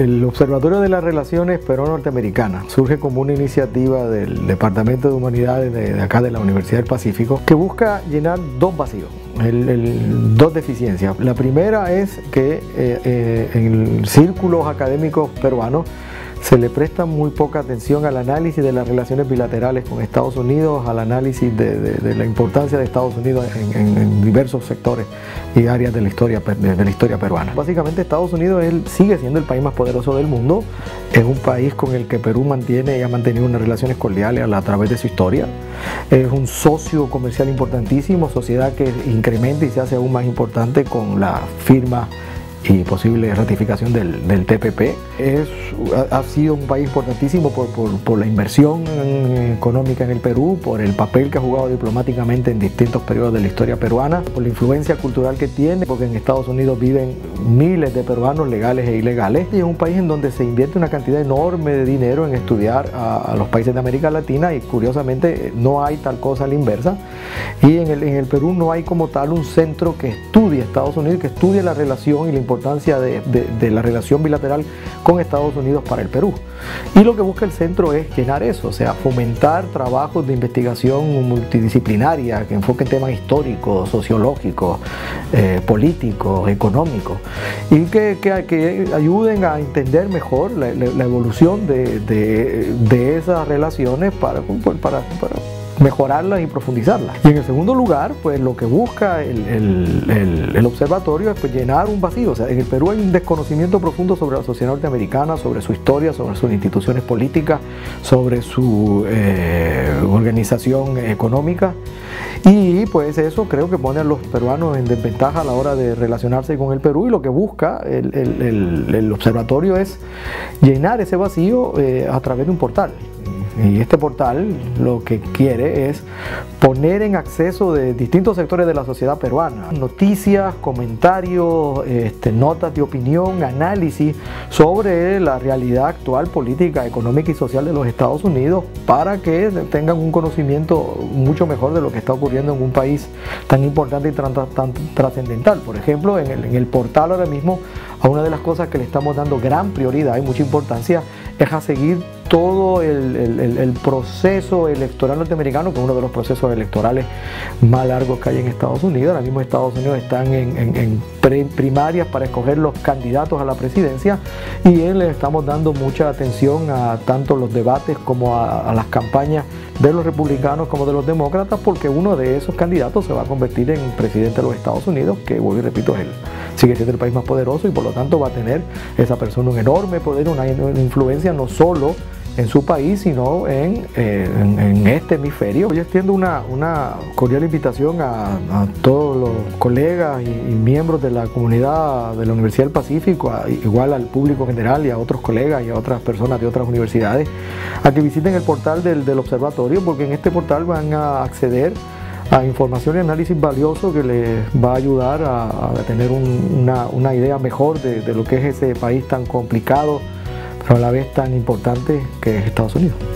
El Observatorio de las Relaciones Perú-Norteamericanas surge como una iniciativa del Departamento de Humanidades de, acá de la Universidad del Pacífico que busca llenar dos vacíos, dos deficiencias. La primera es que eh, eh, en círculos académicos peruanos se le presta muy poca atención al análisis de las relaciones bilaterales con Estados Unidos, al análisis de, la importancia de Estados Unidos en, diversos sectores y áreas de la, historia, de, la historia peruana. Básicamente Estados Unidos sigue siendo el país más poderoso del mundo, es un país con el que Perú mantiene y ha mantenido unas relaciones cordiales a, a través de su historia, es un socio comercial importantísimo, sociedad que incrementa y se hace aún más importante con la firma y posible ratificación del, del TPP. Es, ha, sido un país importantísimo por, por, por, la inversión económica en el Perú, por el papel que ha jugado diplomáticamente en distintos periodos de la historia peruana, por la influencia cultural que tiene, porque en Estados Unidos viven miles de peruanos legales e ilegales, y es un país en donde se invierte una cantidad enorme de dinero en estudiar a, los países de América Latina y curiosamente no hay tal cosa a la inversa. Y en el, en el Perú no hay como tal un centro que estudie Estados Unidos, que estudie la relación y la importancia de, la relación bilateral con Estados Unidos para el Perú. Y lo que busca el centro es llenar eso, o sea, fomentar trabajos de investigación multidisciplinaria que enfoquen temas históricos, sociológicos, eh, políticos, económicos, y que, ayuden a entender mejor la, evolución de, esas relaciones para, para mejorarlas y profundizarlas. Y en el segundo lugar, pues lo que busca el, observatorio es pues, llenar un vacío. O sea, en el Perú hay un desconocimiento profundo sobre la sociedad norteamericana, sobre su historia, sobre sus instituciones políticas, sobre su eh, organización económica. Y pues eso creo que pone a los peruanos en desventaja a la hora de relacionarse con el Perú y lo que busca el, observatorio es llenar ese vacío eh, a través de un portal. Y este portal lo que quiere es poner en acceso de distintos sectores de la sociedad peruana noticias, comentarios, este, notas de opinión, análisis sobre la realidad actual política, económica y social de los Estados Unidos para que tengan un conocimiento mucho mejor de lo que está ocurriendo en un país tan importante y tan, trascendental. Por ejemplo, en el, en el portal ahora mismo, a una de las cosas que le estamos dando gran prioridad y mucha importancia es a seguir todo el, proceso electoral norteamericano, que es uno de los procesos electorales más largos que hay en Estados Unidos. Ahora mismo Estados Unidos están en, primarias para escoger los candidatos a la presidencia y le estamos dando mucha atención a tanto los debates como a, las campañas de los republicanos como de los demócratas, porque uno de esos candidatos se va a convertir en presidente de los Estados Unidos, que vuelvo y repito, es el, sigue siendo el país más poderoso y por lo tanto va a tener esa persona un enorme poder, una influencia no solo en su país, sino en, eh, en, este hemisferio. Yo extiendo una, una cordial invitación a, todos los colegas y, miembros de la comunidad de la Universidad del Pacífico, igual al público general y a otros colegas y a otras personas de otras universidades, a que visiten el portal del, del observatorio, porque en este portal van a acceder a información y análisis valioso que les va a ayudar a, tener una, una, idea mejor de, de lo que es ese país tan complicado pero a la vez tan importante que es Estados Unidos.